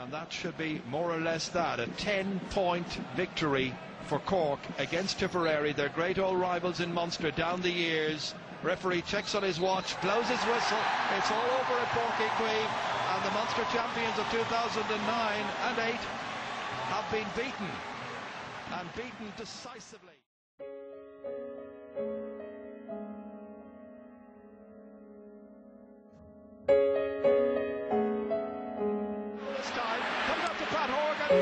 And that should be more or less that. A 10 point victory for Cork against Tipperary, their great old rivals in Munster down the years. Referee checks on his watch, blows his whistle. It's all over at Uí Chaoimh, and the Munster champions of 2009 and 8 have been beaten, and beaten decisively. We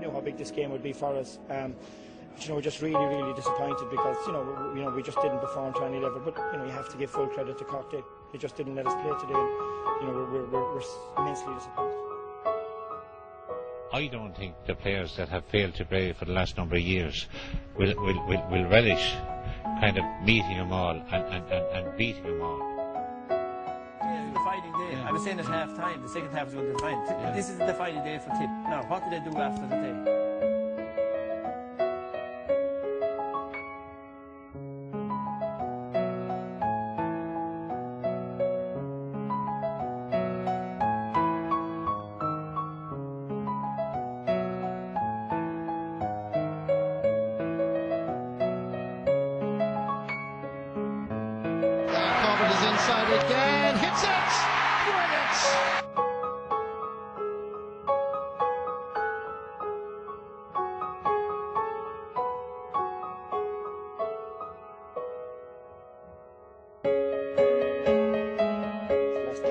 know how big this game would be for us. Um, but, you know, we're just really, really disappointed because you know, we, you know, we just didn't perform to any level. But you know, you have to give full credit to Cork. They, they just didn't let us play today. And, you know, we're, we're, we're immensely disappointed. I don't think the players that have failed to play for the last number of years will, will, will, will relish kind of meeting them all and, and, and, and beating them all. This is the fighting day. I was saying at half time, the second half is going to define. This is the fighting day for Tip. Now, what do they do after the day? Corbett is inside again, hits it!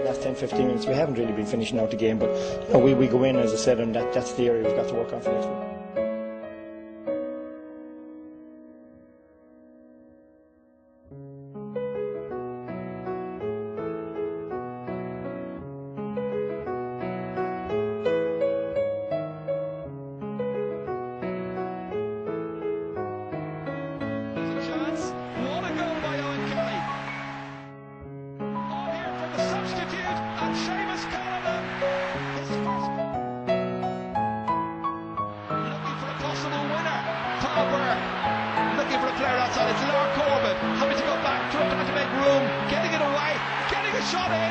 Last 10, 15 minutes, we haven't really been finishing out the game. But you know, we, we go in, as I said, and that, that's the area we've got to work on for next week. Shot in.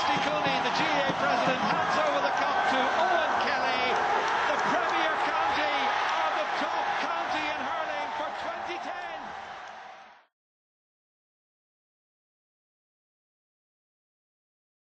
Cooney, the GA president, hands over the cup to Eoin